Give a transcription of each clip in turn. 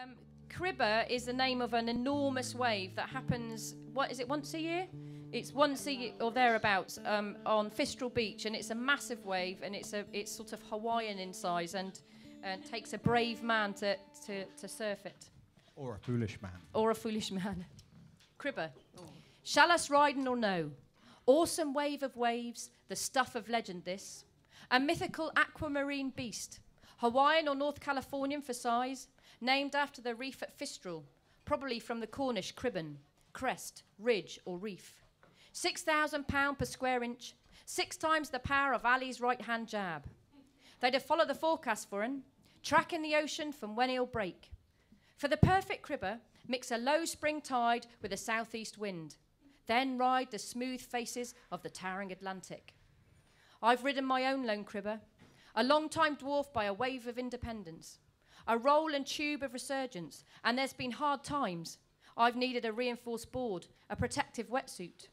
Um, Cribbar is the name of an enormous wave that happens. What is it? Once a year? It's once a year or thereabouts um, on Fistral Beach, and it's a massive wave, and it's a it's sort of Hawaiian in size, and and takes a brave man to to, to surf it, Or a foolish man. or a foolish man. Cribbar. Shall us riding or no? Awesome wave of waves, the stuff of legend. This a mythical aquamarine beast, Hawaiian or North Californian for size, named after the reef at Fistral, probably from the Cornish cribben, crest, ridge, or reef. Six thousand pound per square inch, six times the power of Ali's right hand jab. They'd have followed the forecast for him, tracking the ocean from when he'll break. For the perfect cribbar, mix a low spring tide with a southeast wind. Then ride the smooth faces of the towering Atlantic. I've ridden my own lone cribbar, a long time dwarfed by a wave of independence, a roll and tube of resurgence, and there's been hard times. I've needed a reinforced board, a protective wetsuit.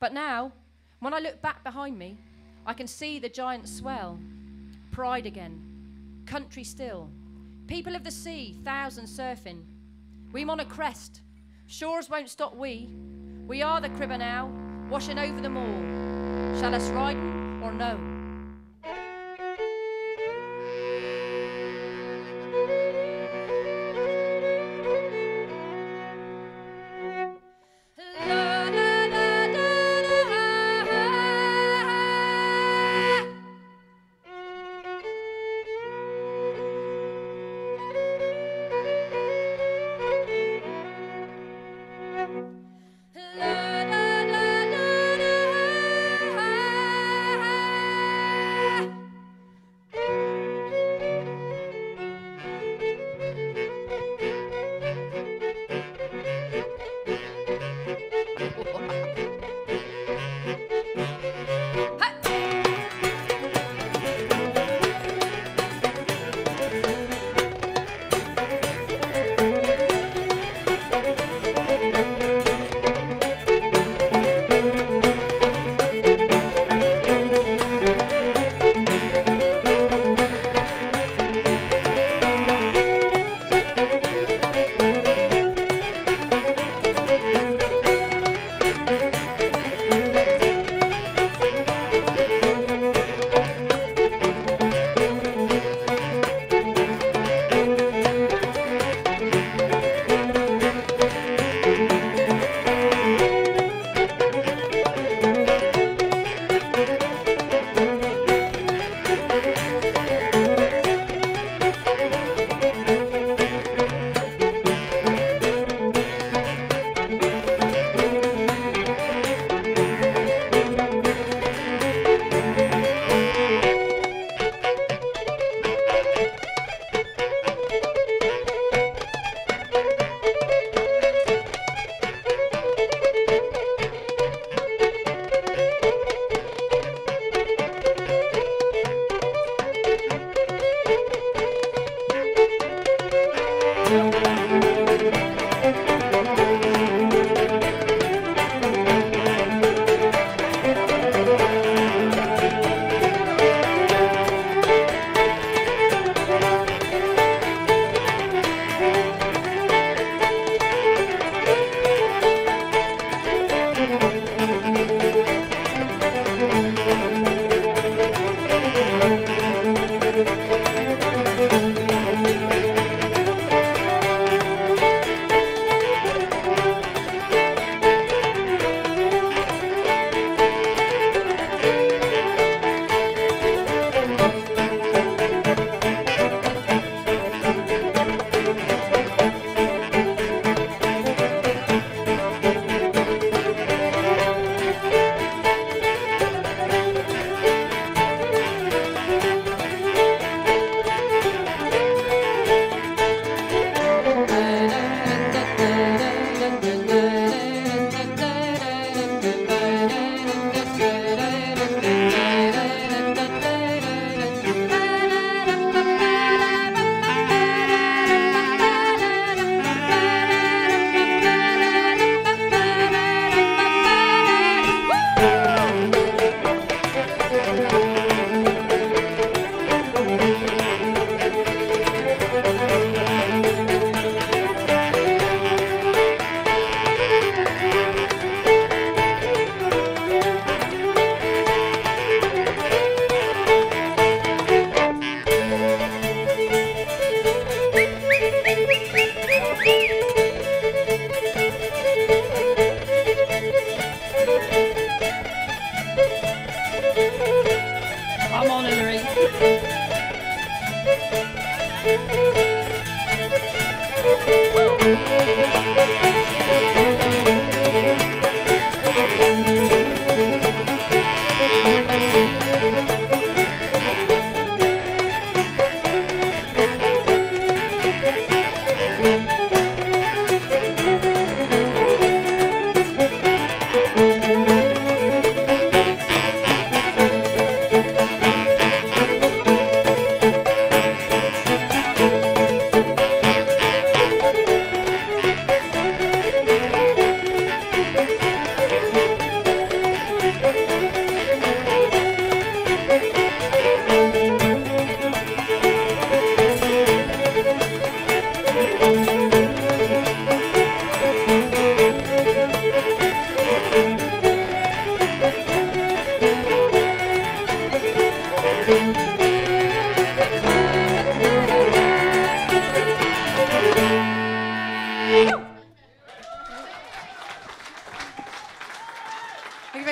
But now, when I look back behind me, I can see the giant swell. Pride again. Country still. People of the sea, thousands surfing. We're on a crest. Shores won't stop we. We are the cribbar now, washing over them all. Shall us ride or no?